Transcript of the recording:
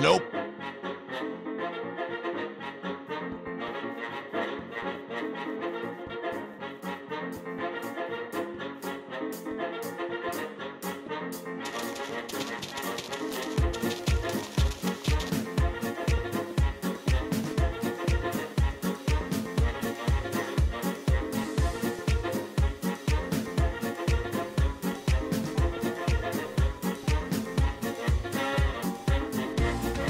Nope.